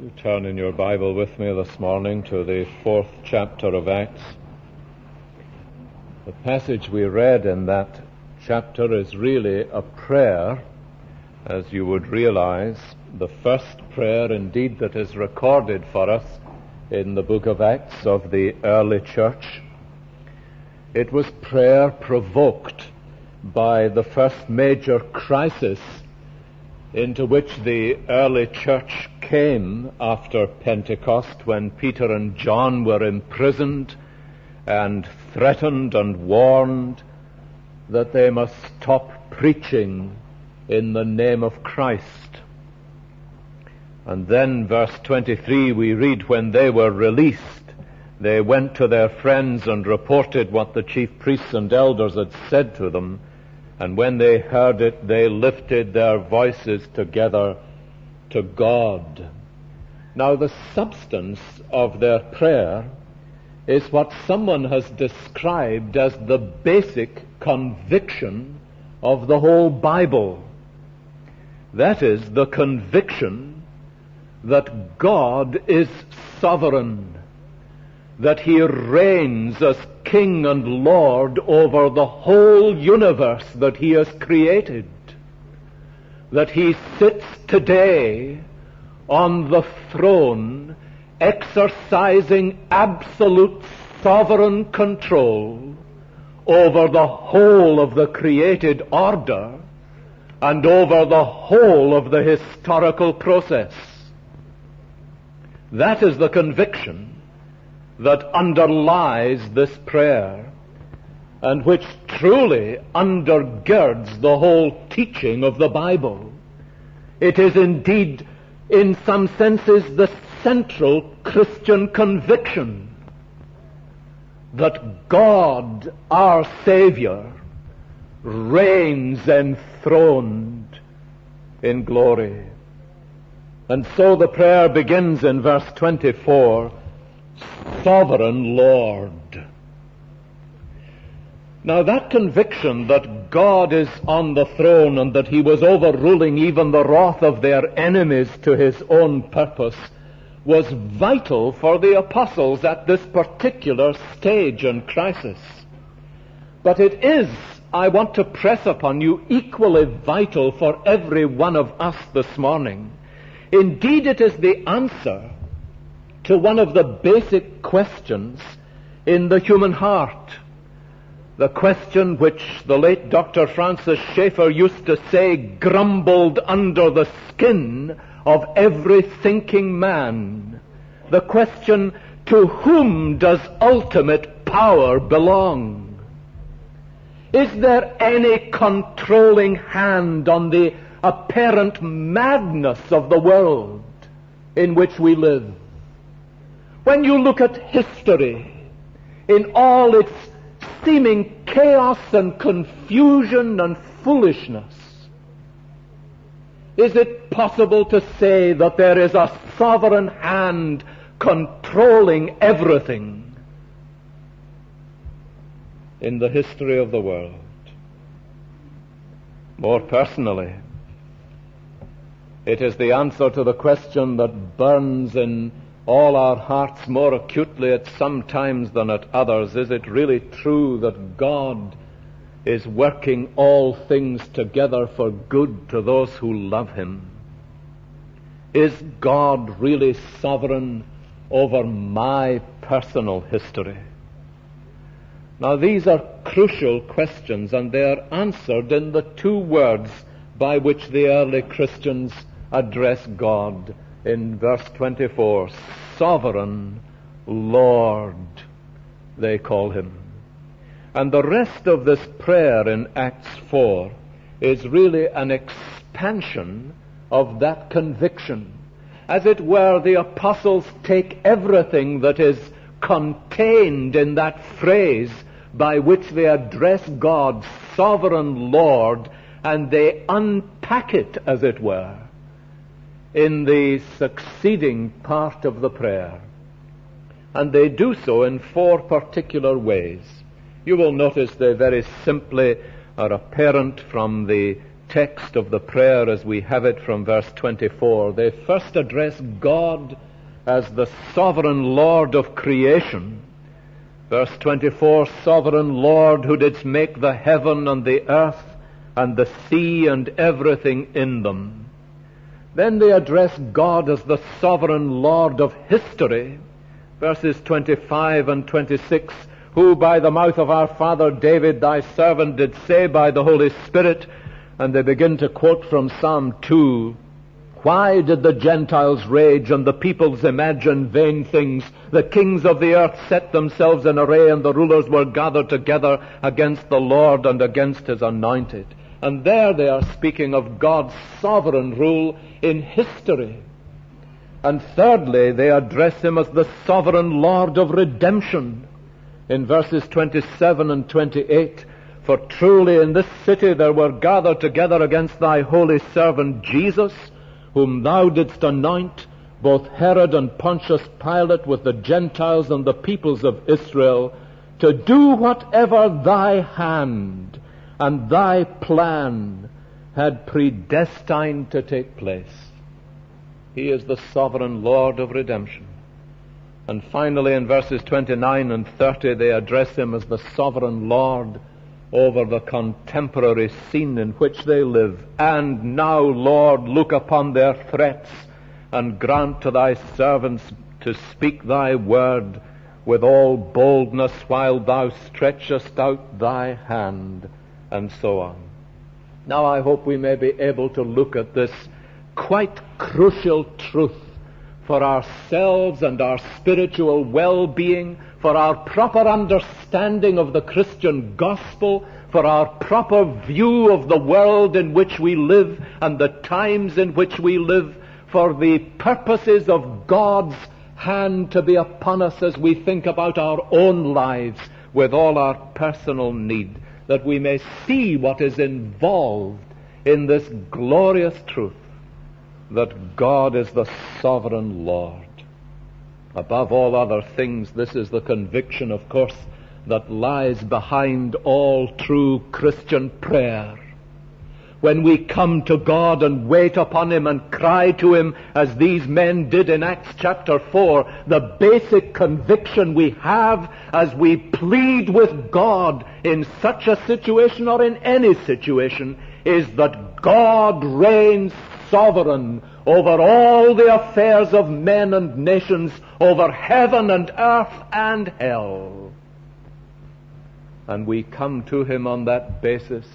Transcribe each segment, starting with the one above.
You turn in your Bible with me this morning to the fourth chapter of Acts. The passage we read in that chapter is really a prayer, as you would realize, the first prayer indeed that is recorded for us in the book of Acts of the early church. It was prayer provoked by the first major crisis into which the early church came after Pentecost when Peter and John were imprisoned and threatened and warned that they must stop preaching in the name of Christ. And then verse 23 we read when they were released, they went to their friends and reported what the chief priests and elders had said to them. And when they heard it, they lifted their voices together to God. Now, the substance of their prayer is what someone has described as the basic conviction of the whole Bible. That is the conviction that God is sovereign that he reigns as King and Lord over the whole universe that he has created. That he sits today on the throne exercising absolute sovereign control over the whole of the created order and over the whole of the historical process. That is the conviction that underlies this prayer and which truly undergirds the whole teaching of the Bible. It is indeed, in some senses, the central Christian conviction that God, our Savior, reigns enthroned in glory. And so the prayer begins in verse 24 sovereign Lord. Now that conviction that God is on the throne and that he was overruling even the wrath of their enemies to his own purpose was vital for the apostles at this particular stage and crisis. But it is, I want to press upon you, equally vital for every one of us this morning. Indeed, it is the answer to one of the basic questions in the human heart. The question which the late Dr. Francis Schaeffer used to say grumbled under the skin of every thinking man. The question, to whom does ultimate power belong? Is there any controlling hand on the apparent madness of the world in which we live? When you look at history in all its seeming chaos and confusion and foolishness, is it possible to say that there is a sovereign hand controlling everything in the history of the world? More personally, it is the answer to the question that burns in all our hearts more acutely at some times than at others, is it really true that God is working all things together for good to those who love Him? Is God really sovereign over my personal history? Now these are crucial questions and they are answered in the two words by which the early Christians address God in verse 24. Sovereign Lord, they call him. And the rest of this prayer in Acts 4 is really an expansion of that conviction. As it were, the apostles take everything that is contained in that phrase by which they address God, sovereign Lord, and they unpack it, as it were, in the succeeding part of the prayer. And they do so in four particular ways. You will notice they very simply are apparent from the text of the prayer as we have it from verse 24. They first address God as the sovereign Lord of creation. Verse 24, Sovereign Lord who didst make the heaven and the earth and the sea and everything in them. Then they address God as the sovereign Lord of history. Verses 25 and 26, who by the mouth of our father David, thy servant, did say by the Holy Spirit, and they begin to quote from Psalm 2, why did the Gentiles rage and the peoples imagine vain things? The kings of the earth set themselves in array and the rulers were gathered together against the Lord and against his anointed. And there they are speaking of God's sovereign rule in history. And thirdly, they address him as the sovereign Lord of redemption. In verses 27 and 28, for truly in this city there were gathered together against thy holy servant Jesus, whom thou didst anoint, both Herod and Pontius Pilate with the Gentiles and the peoples of Israel, to do whatever thy hand and thy plan had predestined to take place. He is the sovereign Lord of redemption. And finally, in verses 29 and 30, they address him as the sovereign Lord over the contemporary scene in which they live. And now, Lord, look upon their threats and grant to thy servants to speak thy word with all boldness while thou stretchest out thy hand and so on. Now I hope we may be able to look at this quite crucial truth for ourselves and our spiritual well-being, for our proper understanding of the Christian gospel, for our proper view of the world in which we live and the times in which we live, for the purposes of God's hand to be upon us as we think about our own lives with all our personal need that we may see what is involved in this glorious truth that God is the sovereign Lord. Above all other things, this is the conviction, of course, that lies behind all true Christian prayer when we come to God and wait upon Him and cry to Him as these men did in Acts chapter 4, the basic conviction we have as we plead with God in such a situation or in any situation is that God reigns sovereign over all the affairs of men and nations, over heaven and earth and hell. And we come to Him on that basis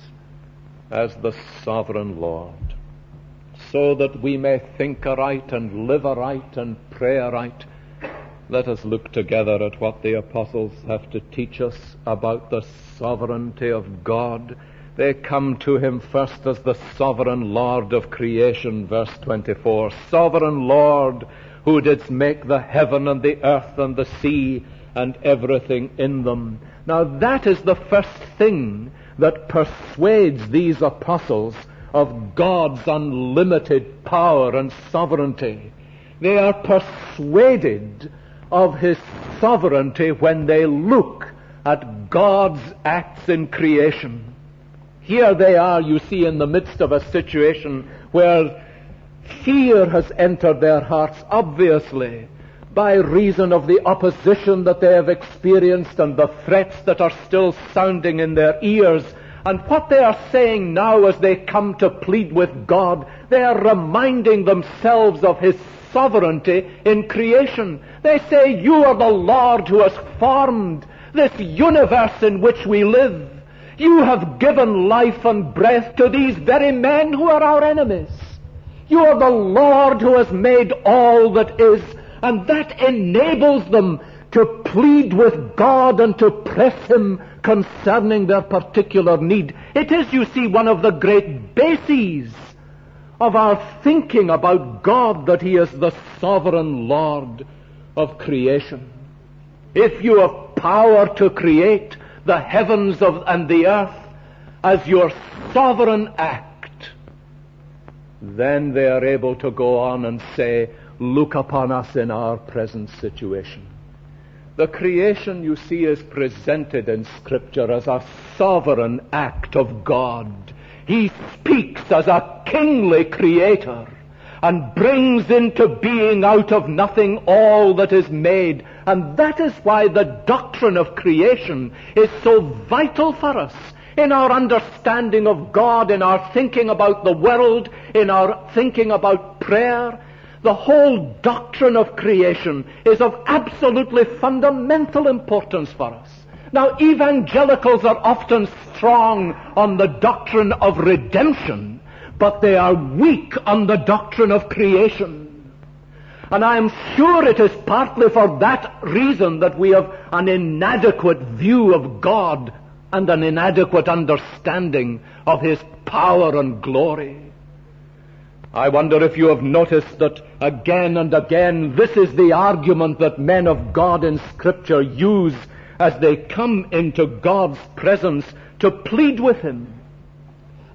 as the sovereign Lord, so that we may think aright and live aright and pray aright. Let us look together at what the apostles have to teach us about the sovereignty of God. They come to him first as the sovereign Lord of creation, verse 24. Sovereign Lord, who didst make the heaven and the earth and the sea and everything in them. Now that is the first thing that persuades these apostles of God's unlimited power and sovereignty. They are persuaded of His sovereignty when they look at God's acts in creation. Here they are, you see, in the midst of a situation where fear has entered their hearts, obviously, by reason of the opposition that they have experienced and the threats that are still sounding in their ears. And what they are saying now as they come to plead with God, they are reminding themselves of His sovereignty in creation. They say, You are the Lord who has formed this universe in which we live. You have given life and breath to these very men who are our enemies. You are the Lord who has made all that is and that enables them to plead with God and to press Him concerning their particular need. It is, you see, one of the great bases of our thinking about God that He is the sovereign Lord of creation. If you have power to create the heavens of, and the earth as your sovereign act, then they are able to go on and say, look upon us in our present situation. The creation, you see, is presented in Scripture as a sovereign act of God. He speaks as a kingly creator and brings into being out of nothing all that is made. And that is why the doctrine of creation is so vital for us in our understanding of God, in our thinking about the world, in our thinking about prayer. The whole doctrine of creation is of absolutely fundamental importance for us. Now, evangelicals are often strong on the doctrine of redemption, but they are weak on the doctrine of creation. And I am sure it is partly for that reason that we have an inadequate view of God and an inadequate understanding of His power and glory. I wonder if you have noticed that again and again this is the argument that men of God in Scripture use as they come into God's presence to plead with Him.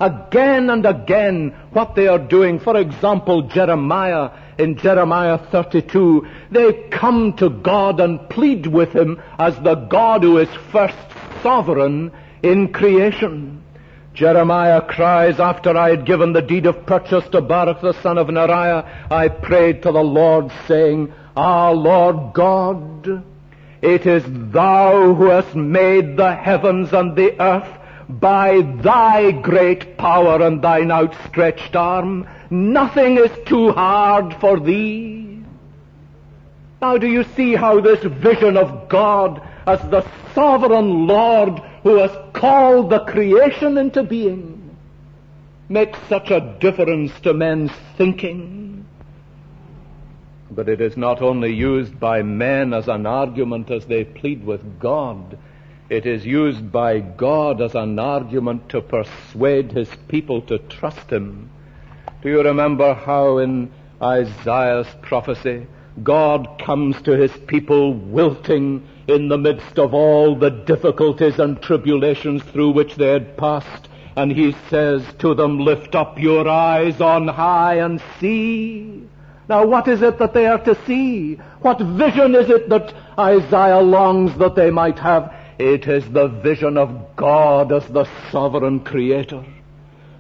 Again and again, what they are doing, for example, Jeremiah, in Jeremiah 32, they come to God and plead with Him as the God who is first sovereign in creation. Jeremiah cries, after I had given the deed of purchase to Baruch the son of Neriah, I prayed to the Lord, saying, Ah, Lord God, it is thou who hast made the heavens and the earth by thy great power and thine outstretched arm. Nothing is too hard for thee. Now do you see how this vision of God as the sovereign Lord who has called the creation into being makes such a difference to men's thinking? But it is not only used by men as an argument as they plead with God. It is used by God as an argument to persuade His people to trust Him. Do you remember how in Isaiah's prophecy, God comes to His people wilting in the midst of all the difficulties and tribulations through which they had passed, and He says to them, lift up your eyes on high and see. Now what is it that they are to see? What vision is it that Isaiah longs that they might have? It is the vision of God as the sovereign creator.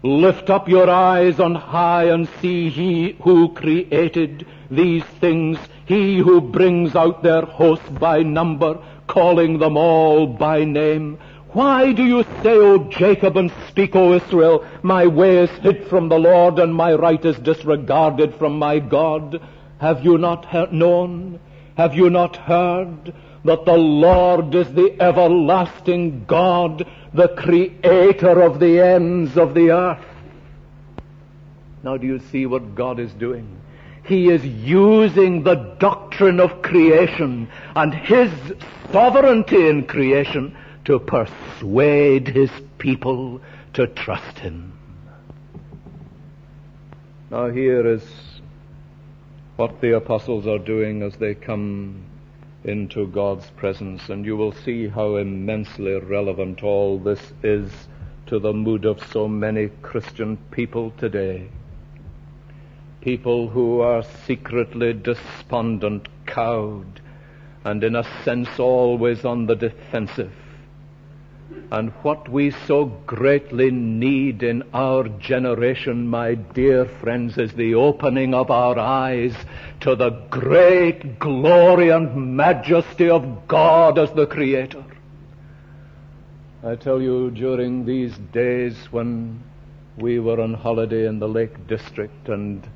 Lift up your eyes on high and see he who created these things, he who brings out their host by number, calling them all by name. Why do you say, O Jacob, and speak, O Israel, my way is hid from the Lord, and my right is disregarded from my God? Have you not he- known? Have you not heard that the Lord is the everlasting God, the creator of the ends of the earth? Now do you see what God is doing? He is using the doctrine of creation and His sovereignty in creation to persuade his people to trust him. Now here is what the apostles are doing as they come into God's presence, and you will see how immensely relevant all this is to the mood of so many Christian people today. People who are secretly despondent, cowed, and in a sense always on the defensive and what we so greatly need in our generation, my dear friends, is the opening of our eyes to the great glory and majesty of God as the Creator. I tell you, during these days when we were on holiday in the Lake District and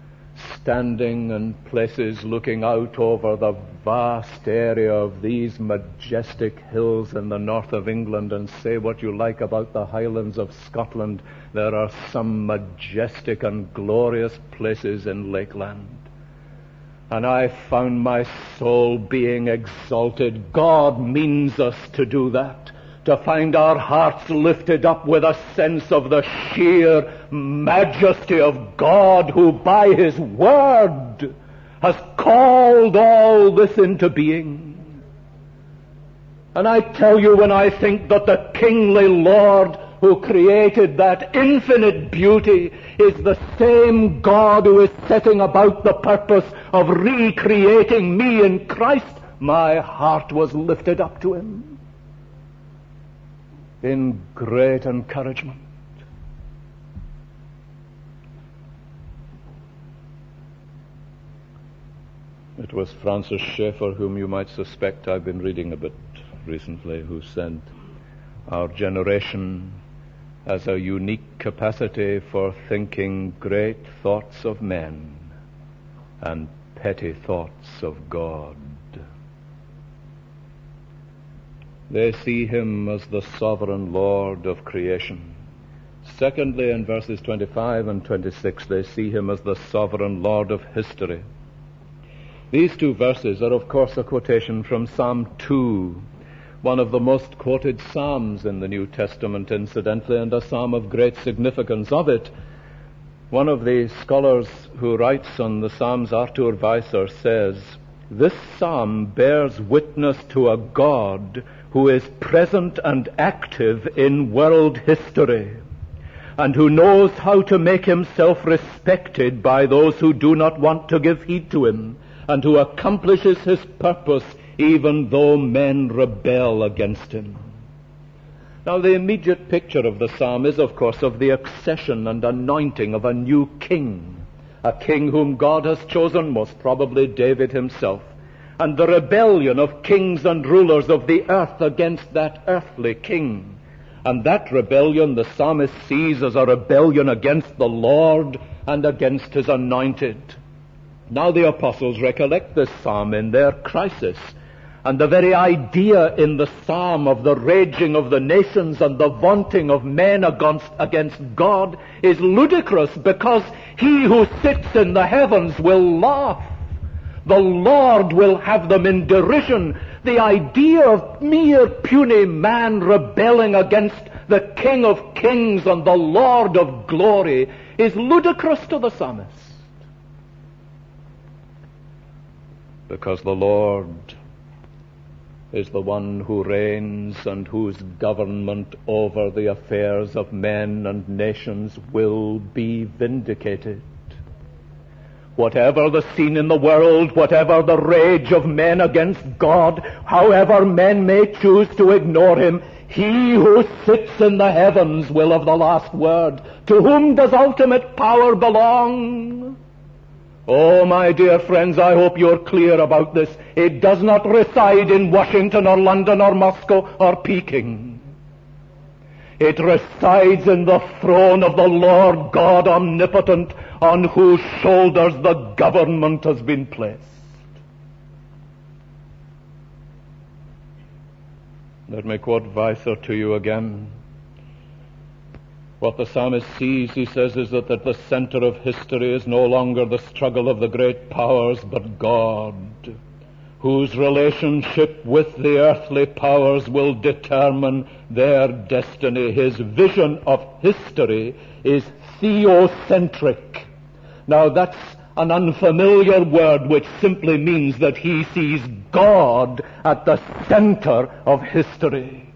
standing in places looking out over the vast area of these majestic hills in the north of England and say what you like about the highlands of Scotland, there are some majestic and glorious places in Lakeland. And I found my soul being exalted. God means us to do that to find our hearts lifted up with a sense of the sheer majesty of God who by His Word has called all this into being. And I tell you when I think that the kingly Lord who created that infinite beauty is the same God who is setting about the purpose of recreating me in Christ, my heart was lifted up to Him in great encouragement. It was Francis Schaeffer, whom you might suspect I've been reading a bit recently, who said, Our generation has a unique capacity for thinking great thoughts of men and petty thoughts of God. They see him as the sovereign Lord of creation. Secondly, in verses 25 and 26, they see him as the sovereign Lord of history. These two verses are, of course, a quotation from Psalm 2, one of the most quoted Psalms in the New Testament, incidentally, and a Psalm of great significance of it. One of the scholars who writes on the Psalms, Arthur Weiser, says, This Psalm bears witness to a God who is present and active in world history and who knows how to make himself respected by those who do not want to give heed to him and who accomplishes his purpose even though men rebel against him. Now, the immediate picture of the psalm is, of course, of the accession and anointing of a new king, a king whom God has chosen, most probably David himself, and the rebellion of kings and rulers of the earth against that earthly king. And that rebellion the psalmist sees as a rebellion against the Lord and against his anointed. Now the apostles recollect this psalm in their crisis. And the very idea in the psalm of the raging of the nations and the vaunting of men against, against God is ludicrous because he who sits in the heavens will laugh. The Lord will have them in derision. The idea of mere puny man rebelling against the King of kings and the Lord of glory is ludicrous to the psalmist. because the Lord is the one who reigns and whose government over the affairs of men and nations will be vindicated. Whatever the scene in the world, whatever the rage of men against God, however men may choose to ignore him, he who sits in the heavens will have the last word. To whom does ultimate power belong? Oh, my dear friends, I hope you're clear about this. It does not reside in Washington or London or Moscow or Peking. It resides in the throne of the Lord God omnipotent on whose shoulders the government has been placed. Let me quote Weiser to you again. What the psalmist sees, he says, is that at the center of history is no longer the struggle of the great powers, but God, whose relationship with the earthly powers will determine their destiny. His vision of history is theocentric. Now that's an unfamiliar word which simply means that he sees God at the center of history.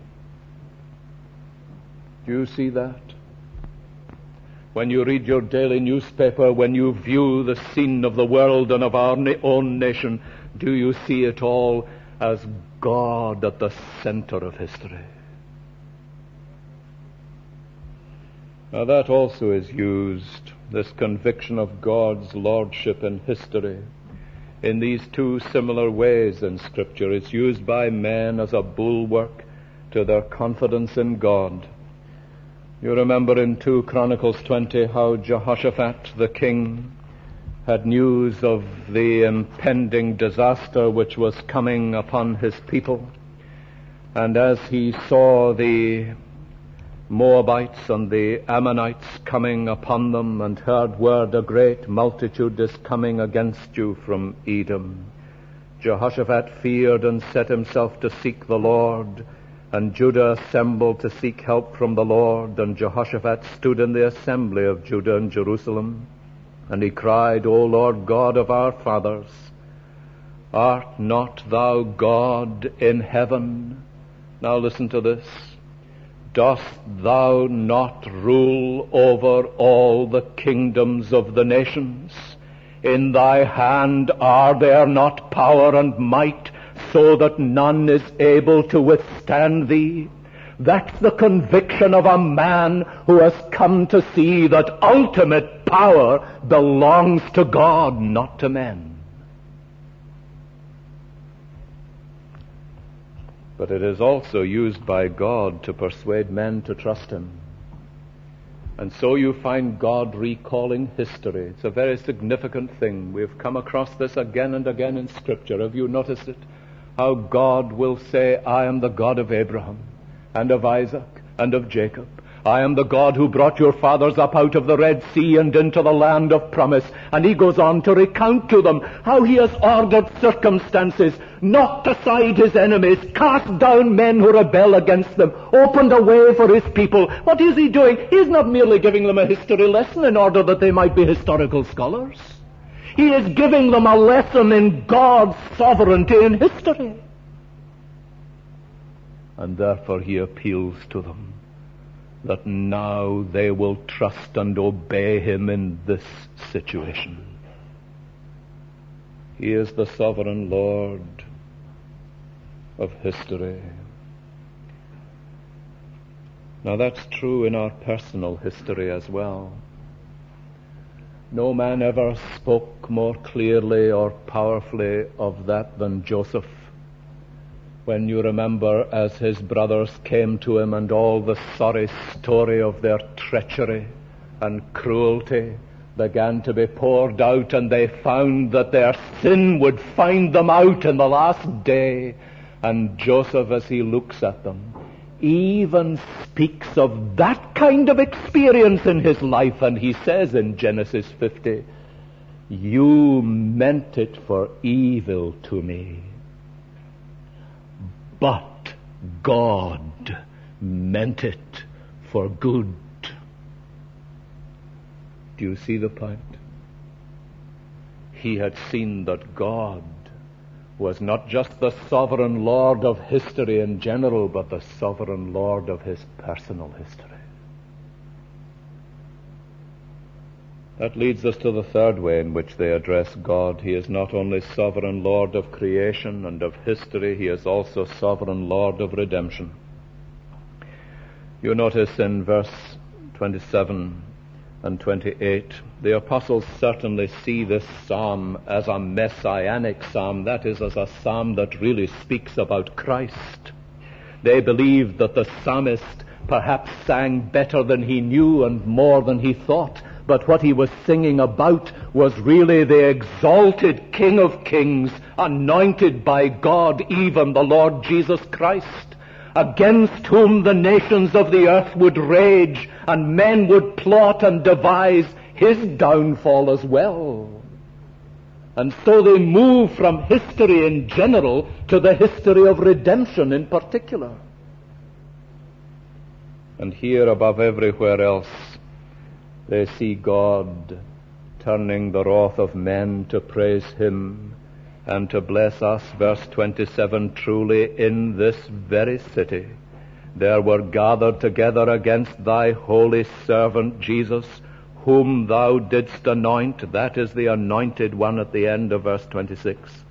Do you see that? when you read your daily newspaper, when you view the scene of the world and of our own nation, do you see it all as God at the center of history? Now that also is used, this conviction of God's lordship in history, in these two similar ways in Scripture. It's used by men as a bulwark to their confidence in God you remember in 2 Chronicles 20 how Jehoshaphat the king had news of the impending disaster which was coming upon his people. And as he saw the Moabites and the Ammonites coming upon them and heard word a great multitude is coming against you from Edom, Jehoshaphat feared and set himself to seek the Lord and Judah assembled to seek help from the Lord, and Jehoshaphat stood in the assembly of Judah and Jerusalem, and he cried, O Lord God of our fathers, art not thou God in heaven? Now listen to this. Dost thou not rule over all the kingdoms of the nations? In thy hand are there not power and might so that none is able to withstand thee. That's the conviction of a man who has come to see that ultimate power belongs to God, not to men. But it is also used by God to persuade men to trust Him. And so you find God recalling history. It's a very significant thing. We've come across this again and again in Scripture. Have you noticed it? How God will say, I am the God of Abraham and of Isaac and of Jacob. I am the God who brought your fathers up out of the Red Sea and into the land of promise. And he goes on to recount to them how he has ordered circumstances, knocked aside his enemies, cast down men who rebel against them, opened a way for his people. What is he doing? He's not merely giving them a history lesson in order that they might be historical scholars. He is giving them a lesson in God's sovereignty in history. And therefore he appeals to them that now they will trust and obey him in this situation. He is the sovereign Lord of history. Now that's true in our personal history as well. No man ever spoke more clearly or powerfully of that than Joseph when you remember as his brothers came to him and all the sorry story of their treachery and cruelty began to be poured out and they found that their sin would find them out in the last day. And Joseph, as he looks at them, even speaks of that kind of experience in his life and he says in Genesis 50, you meant it for evil to me but God meant it for good. Do you see the point? He had seen that God was not just the sovereign Lord of history in general, but the sovereign Lord of his personal history. That leads us to the third way in which they address God. He is not only sovereign Lord of creation and of history, He is also sovereign Lord of redemption. You notice in verse 27 and 28, the apostles certainly see this psalm as a messianic psalm, that is, as a psalm that really speaks about Christ. They believed that the psalmist perhaps sang better than he knew and more than he thought but what he was singing about was really the exalted King of Kings, anointed by God, even the Lord Jesus Christ, against whom the nations of the earth would rage and men would plot and devise his downfall as well. And so they move from history in general to the history of redemption in particular. And here above everywhere else, they see God turning the wrath of men to praise Him and to bless us. Verse 27, truly in this very city there were gathered together against thy holy servant Jesus, whom thou didst anoint. That is the anointed one at the end of verse 26.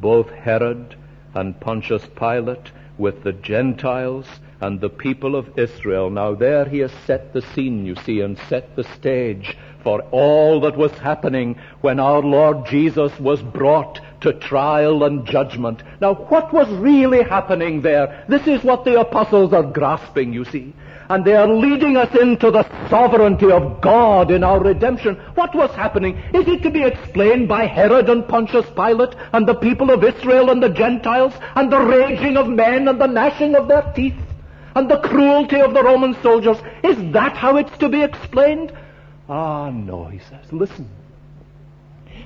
Both Herod and Pontius Pilate with the Gentiles and the people of Israel. Now there he has set the scene, you see, and set the stage for all that was happening when our Lord Jesus was brought to trial and judgment. Now what was really happening there? This is what the apostles are grasping, you see. And they are leading us into the sovereignty of God in our redemption. What was happening? Is it to be explained by Herod and Pontius Pilate and the people of Israel and the Gentiles and the raging of men and the gnashing of their teeth? And the cruelty of the Roman soldiers. Is that how it's to be explained? Ah, no, he says. Listen.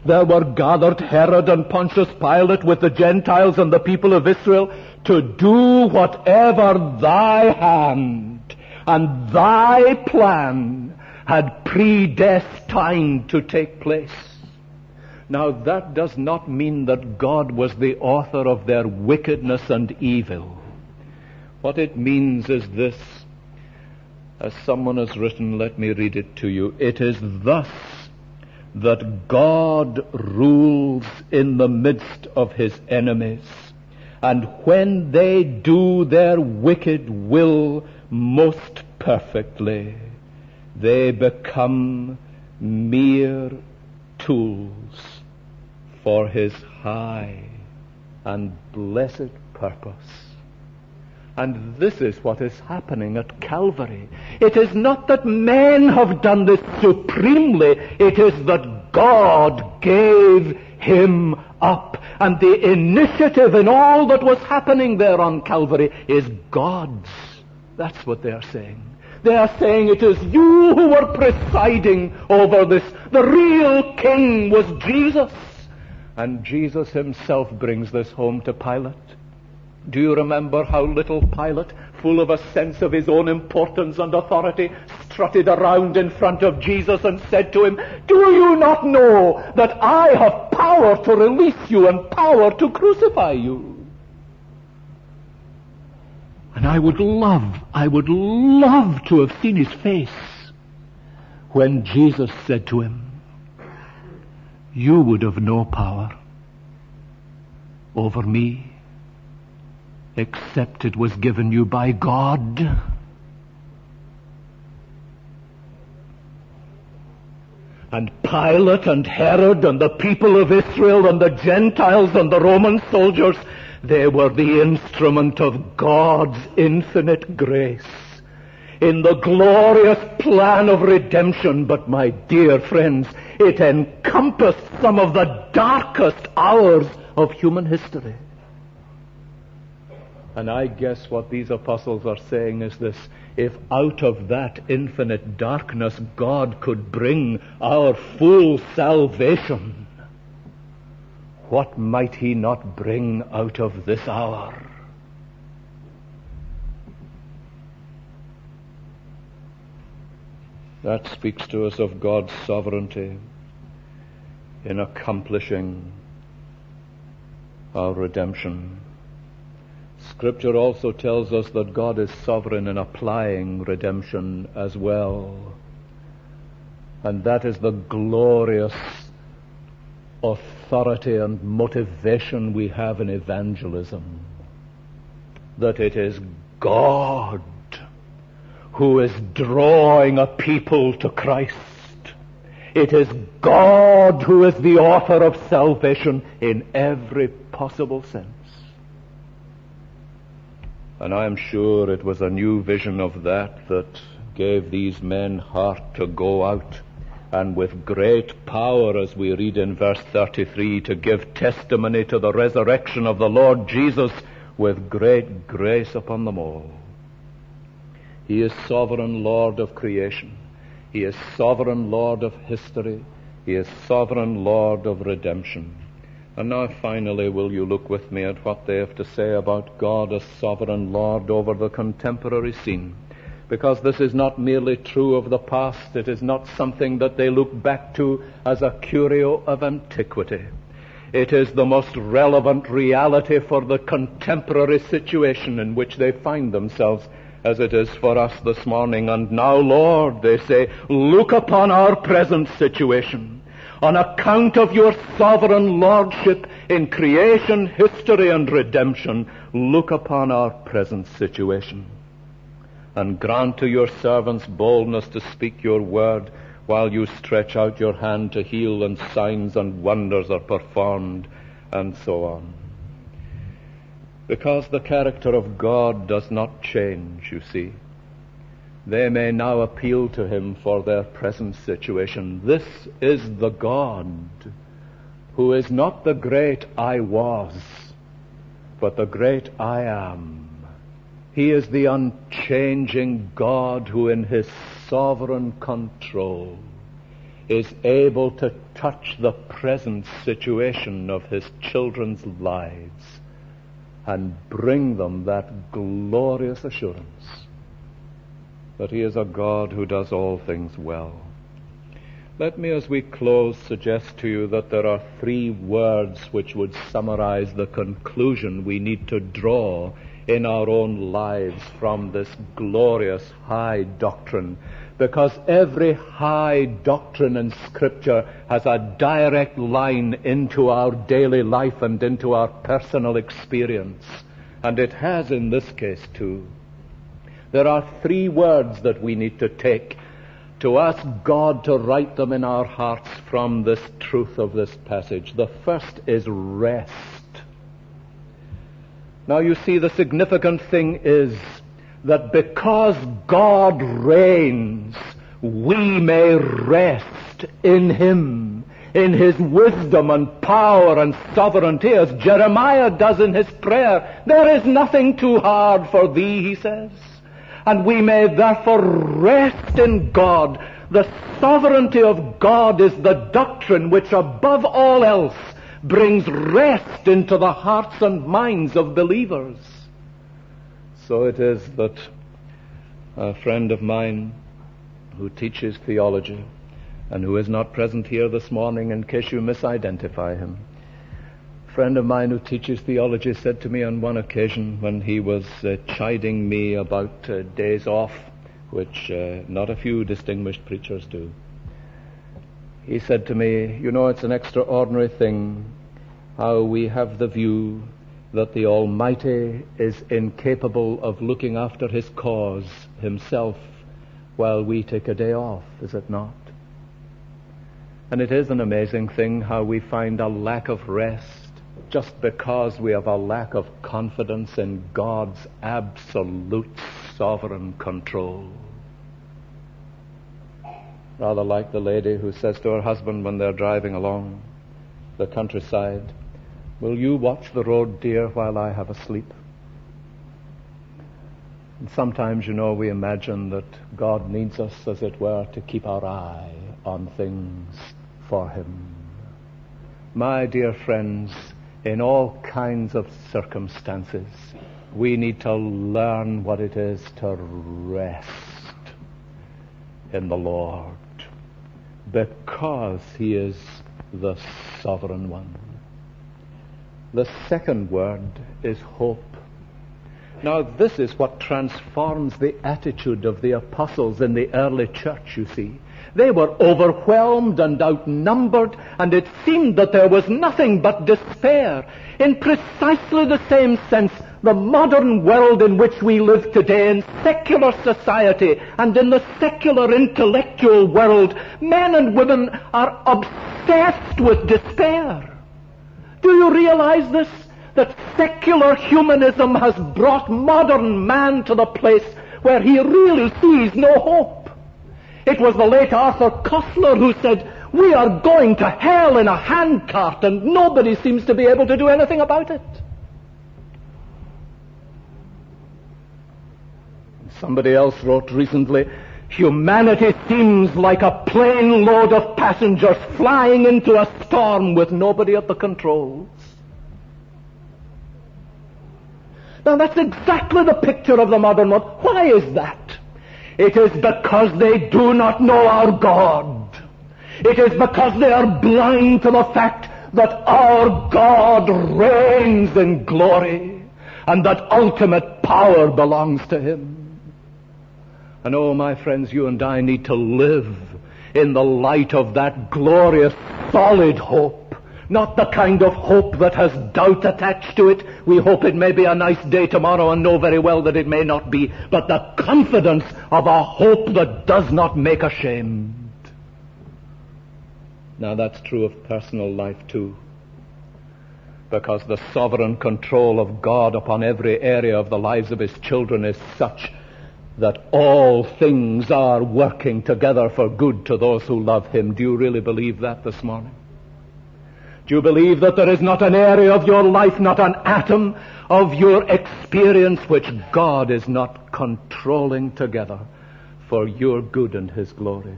There were gathered Herod and Pontius Pilate with the Gentiles and the people of Israel to do whatever thy hand and thy plan had predestined to take place. Now that does not mean that God was the author of their wickedness and evil. What it means is this. As someone has written, let me read it to you. It is thus that God rules in the midst of his enemies. And when they do their wicked will most perfectly, they become mere tools for his high and blessed purpose. And this is what is happening at Calvary. It is not that men have done this supremely, it is that God gave him up. And the initiative in all that was happening there on Calvary is God's. That's what they are saying. They are saying it is you who were presiding over this. The real king was Jesus. And Jesus himself brings this home to Pilate. Do you remember how little Pilate, full of a sense of his own importance and authority, strutted around in front of Jesus and said to him, Do you not know that I have power to release you and power to crucify you? And I would love, I would love to have seen his face when Jesus said to him, You would have no power over me except it was given you by God. And Pilate and Herod and the people of Israel and the Gentiles and the Roman soldiers, they were the instrument of God's infinite grace in the glorious plan of redemption. But my dear friends, it encompassed some of the darkest hours of human history. And I guess what these apostles are saying is this. If out of that infinite darkness God could bring our full salvation, what might he not bring out of this hour? That speaks to us of God's sovereignty in accomplishing our redemption. Scripture also tells us that God is sovereign in applying redemption as well. And that is the glorious authority and motivation we have in evangelism. That it is God who is drawing a people to Christ. It is God who is the author of salvation in every possible sense. And I am sure it was a new vision of that that gave these men heart to go out and with great power, as we read in verse 33, to give testimony to the resurrection of the Lord Jesus with great grace upon them all. He is sovereign Lord of creation. He is sovereign Lord of history. He is sovereign Lord of redemption. And now finally will you look with me at what they have to say about God as sovereign Lord over the contemporary scene. Because this is not merely true of the past, it is not something that they look back to as a curio of antiquity. It is the most relevant reality for the contemporary situation in which they find themselves as it is for us this morning. And now, Lord, they say, look upon our present situation on account of your sovereign lordship in creation, history, and redemption, look upon our present situation and grant to your servants boldness to speak your word while you stretch out your hand to heal and signs and wonders are performed and so on. Because the character of God does not change, you see they may now appeal to him for their present situation. This is the God who is not the great I was, but the great I am. He is the unchanging God who in his sovereign control is able to touch the present situation of his children's lives and bring them that glorious assurance that He is a God who does all things well. Let me, as we close, suggest to you that there are three words which would summarize the conclusion we need to draw in our own lives from this glorious high doctrine. Because every high doctrine in Scripture has a direct line into our daily life and into our personal experience. And it has in this case too. There are three words that we need to take to ask God to write them in our hearts from this truth of this passage. The first is rest. Now you see, the significant thing is that because God reigns, we may rest in Him, in His wisdom and power and sovereignty, as Jeremiah does in his prayer. There is nothing too hard for thee, he says. And we may therefore rest in God. The sovereignty of God is the doctrine which above all else brings rest into the hearts and minds of believers. So it is that a friend of mine who teaches theology and who is not present here this morning in case you misidentify him. A friend of mine who teaches theology said to me on one occasion when he was uh, chiding me about uh, days off, which uh, not a few distinguished preachers do. He said to me, You know, it's an extraordinary thing how we have the view that the Almighty is incapable of looking after His cause Himself while we take a day off, is it not? And it is an amazing thing how we find a lack of rest just because we have a lack of confidence in God's absolute sovereign control. Rather like the lady who says to her husband when they're driving along the countryside, Will you watch the road, dear, while I have a sleep? And sometimes, you know, we imagine that God needs us, as it were, to keep our eye on things for Him. My dear friends, in all kinds of circumstances, we need to learn what it is to rest in the Lord because He is the sovereign one. The second word is hope. Now, this is what transforms the attitude of the apostles in the early church, you see. They were overwhelmed and outnumbered, and it seemed that there was nothing but despair. In precisely the same sense, the modern world in which we live today, in secular society and in the secular intellectual world, men and women are obsessed with despair. Do you realize this? That secular humanism has brought modern man to the place where he really sees no hope. It was the late Arthur Koestler who said, we are going to hell in a handcart and nobody seems to be able to do anything about it. Somebody else wrote recently, Humanity seems like a plane load of passengers flying into a storm with nobody at the controls. Now that's exactly the picture of the modern world. Why is that? It is because they do not know our God. It is because they are blind to the fact that our God reigns in glory and that ultimate power belongs to Him. And oh, my friends, you and I need to live in the light of that glorious, solid hope. Not the kind of hope that has doubt attached to it. We hope it may be a nice day tomorrow and know very well that it may not be. But the confidence of a hope that does not make ashamed. Now that's true of personal life too. Because the sovereign control of God upon every area of the lives of His children is such that all things are working together for good to those who love Him. Do you really believe that this morning? Do you believe that there is not an area of your life, not an atom of your experience which God is not controlling together for your good and His glory?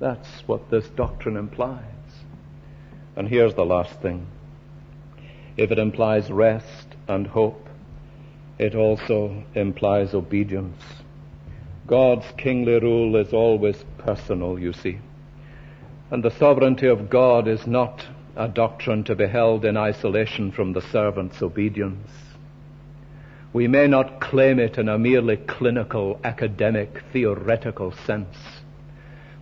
That's what this doctrine implies. And here's the last thing. If it implies rest and hope, it also implies obedience. God's kingly rule is always personal, you see. And the sovereignty of God is not a doctrine to be held in isolation from the servant's obedience. We may not claim it in a merely clinical, academic, theoretical sense.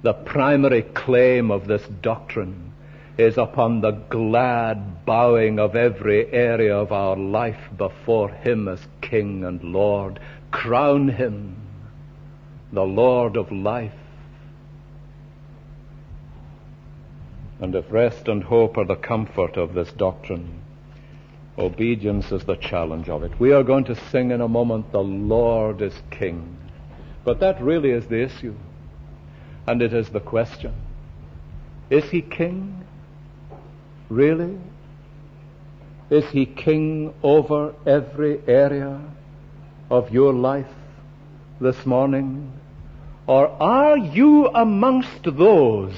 The primary claim of this doctrine is upon the glad bowing of every area of our life before Him as King and Lord. Crown Him the Lord of life. And if rest and hope are the comfort of this doctrine, Obedience is the challenge of it. We are going to sing in a moment, The Lord is King. But that really is the issue. And it is the question. Is he king? Really? Is he king over every area of your life this morning? Or are you amongst those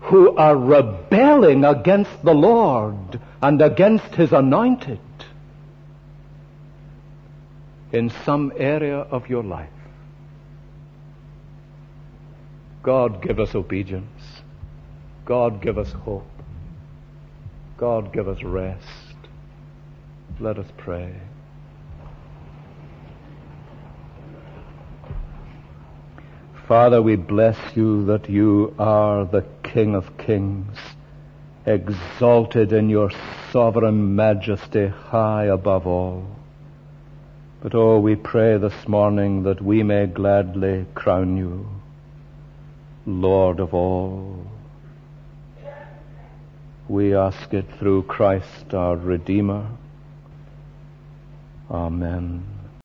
who are rebelling against the Lord and against his anointed in some area of your life? God give us obedience. God give us hope. God give us rest. Let us pray. Father, we bless you that you are the King of kings, exalted in your sovereign majesty high above all. But oh, we pray this morning that we may gladly crown you Lord of all. We ask it through Christ our Redeemer. Amen.